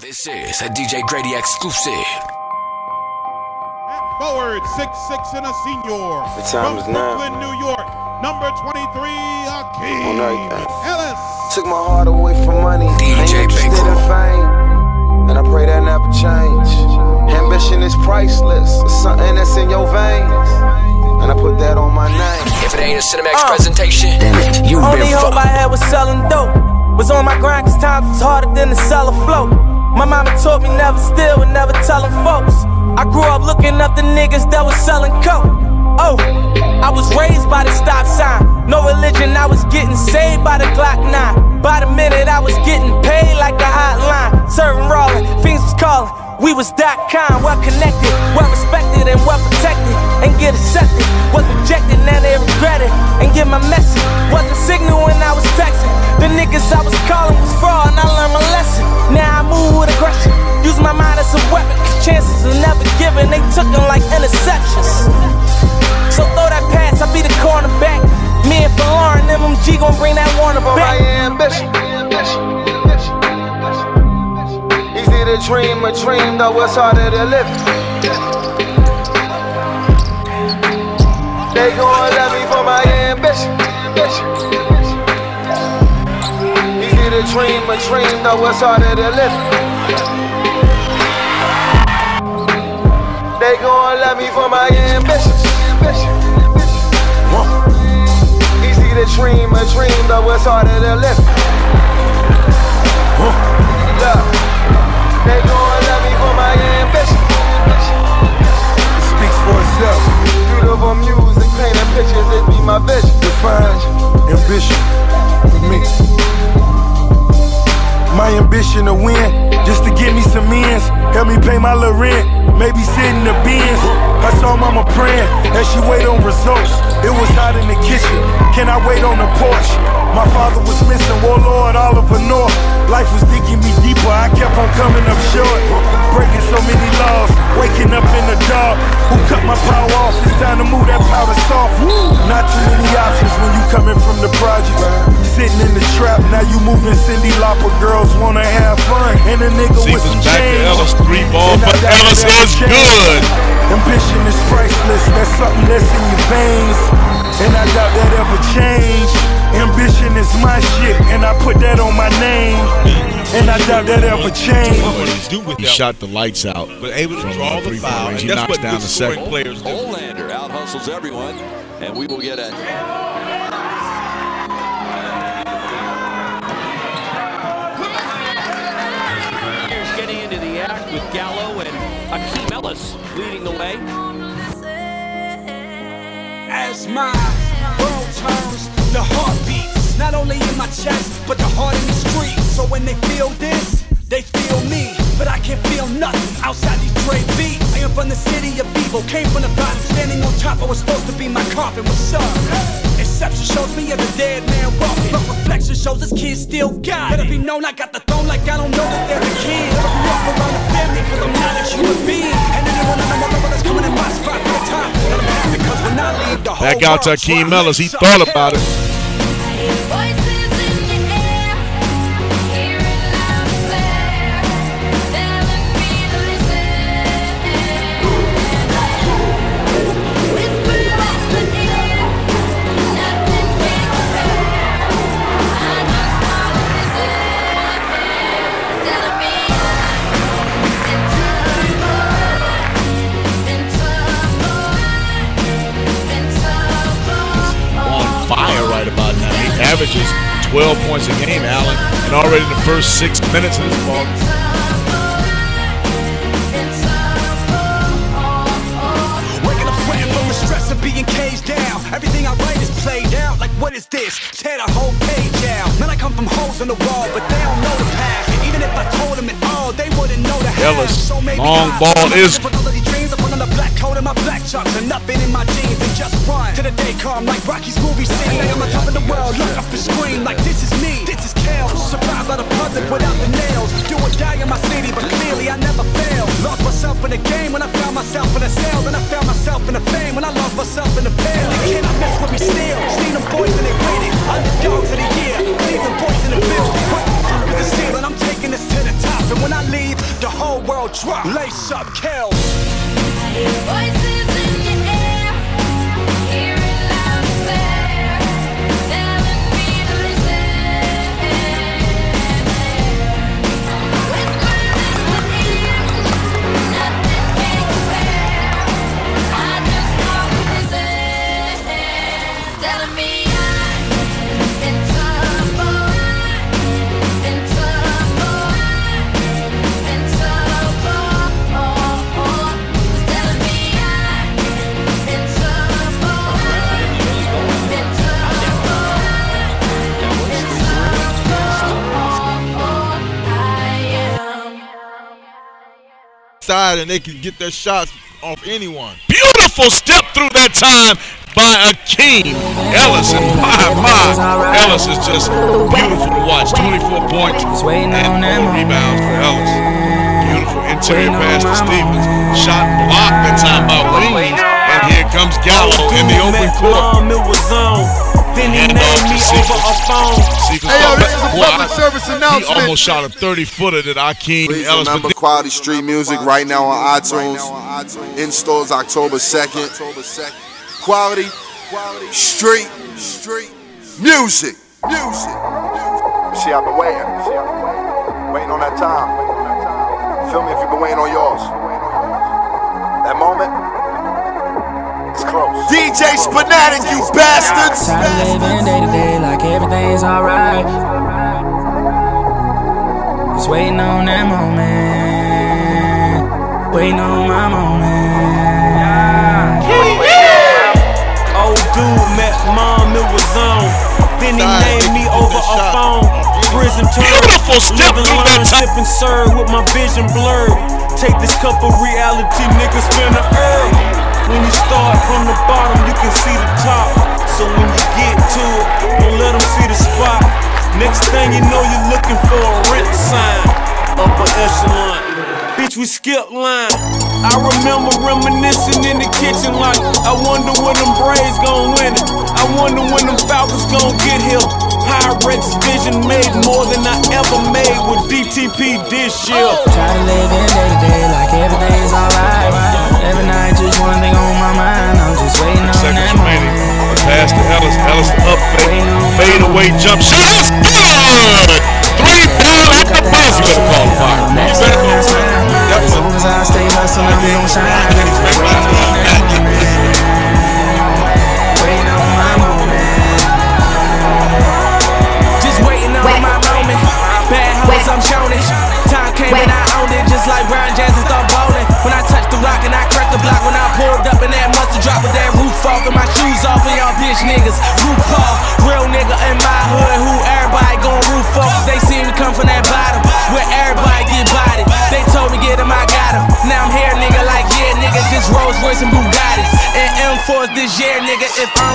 This is a DJ Grady exclusive. Forward, six six and a senior. The time From is now. Brooklyn, New York. Number 23, Akeem All right. Ellis. Took my heart away from money. DJ Ain't interested in Bankroll. fame. And I pray that never change. Ambition is priceless. It's something that's in your veins. And I put that on my name. If it ain't a Cinemax Uh. presentation, damn it, you've Only been hope I had was selling dope. Was on my grind cause times was harder than to sell a float. My mama taught me never steal and never telling folks. I grew up looking up the niggas that was selling coke. We was that kind, well connected, well respected, and well protected. And get accepted, was rejected, now they regret it. And get my message, was a signal when I was texting. The niggas I was calling was fraud, and I learned my lesson. Now I move with aggression, use my mind as a weapon, cause chances are never given, they took them like interceptions. So throw that pass, I'll be the cornerback. Me and Lauren, MMG gon' bring that Warner back. ambition. To dream a dream, though it's harder to live. They gon' love me for my ambition. Easy to dream a dream, though it's harder to live. They gon' love me for my ambition. Easy to dream a dream, though it's harder to live. My vision. Define ambition for me. My ambition to win, just to get me some ends. Help me pay my little rent, maybe sit in the bins. I saw mama praying as she wait on results. It was hot in the kitchen, can I wait on the porch? My father was missing, warlord Oliver North. Life was digging me deeper, I kept on coming up short. Breaking so many laws, waking up in the dark. Who cut my power off? It's time to move that powder soft. Not too many options when you coming from the project. Sitting in the trap, now you moving Cyndi Lauper. Girls wanna have fun, and a nigga with Sequence some back to change. Ellis. Three ball for Ellis is good. Ambition is priceless, that's something that's in your veins. And I doubt that ever change. Put that on my name. And I doubt that ever change. What he's do with He shot the lights out. but able to from, draw uh, the three-point foul. range. He that's knocks down the second. players do. Olander out hustles everyone, and we will get a Here's getting into the act with Gallo and Akeem Ellis leading the way. As my not only in my chest, but the heart in the street. So when they feel this, they feel me. But I can't feel nothing outside these Dre beats. I am from the city of evil, came from the bottom, standing on top. I was supposed to be my coffin. What's up? Exception shows me as a dead man walking. But reflection shows this kid still got it. Better be known I got the throne like I don't know that they're the kid. I grew up around the family cause I'm not a human being. And anyone I know that's coming in my spot for a time. Let 'em have it 'cause when I leave the whole Back out to world's Akeem Ellis. He thought about it. Averages 12 points a game, Allen, and already in the first six minutes of this ball. Waking up sweating from the stress of being caged down. Everything I write is played out. Like, what is this? Tear the whole page out. Man, I come from holes in the wall, but they don't know the. And even if I told them it all, they wouldn't know the half. Ellis, So maybe long ball is- Chucks and nothing in my jeans and just run to the day come like Rocky's movie scene. I'm on top of the world, look up the screen like this is me, this is Kels. Survived by the public without the nails. Do or die in my city, but clearly I never failed. Lost myself in the game when I found myself in a cell. Then I found myself in the fame when I lost myself in the pale. They cannot mess with me still. Seen them boys and they waited. Underdogs of the year, Cleveland boys in the building. What the the ceiling? I'm taking this to the top. And when I leave, the whole world drop. Lace up, kill. Voices Side and they can get their shots off anyone. Beautiful step through that time by Akeem Ellis. And my, my, Ellis is just beautiful to watch. 24 points and four rebounds for Ellis. Beautiful interior pass to Stevens. Shot blocked that time by Weems. And here comes Gallo in the open court. Mom, it was on. Then he named me over a phone. Hey, yo, this is a public I- service He almost shot a 30 footer that Akeem Please Ellis. remember Quality Street Music right now on iTunes. In stores October 2nd. Quality Street Street Music. Music. See, I've been waiting. Waiting on that time. Feel me if you've been waiting on yours. That moment. It's close. DJ Spinatic, you bastards! Tired of living day to day like everything's alright. Just waiting on that moment. Waiting on my moment. Yeah. Old dude met mom, it was on. Then he named me over a phone. Prison term. Beautiful step Living through that line, time. sip serve with my vision blurred. Take this cup of reality, niggas finna herb. When you start from the bottom, you can see the top. So when you get to it, don't let them see the spot. Next thing you know, you're looking for a rent sign. Upper echelon. Bitch, we skip line. I remember reminiscing in the kitchen like, I wonder when them Braves gon' win it. I wonder when them Falcons gon' get here. Pyrex vision made more than I ever made with DTP this year. Tired of living day to day like everything's alright. Every night, one thing on my mind. I'm just waiting on seconds that remaining. moment. Pass to Ellis. Ellis up fade, fade away jump shot. It's good. Nigga. If I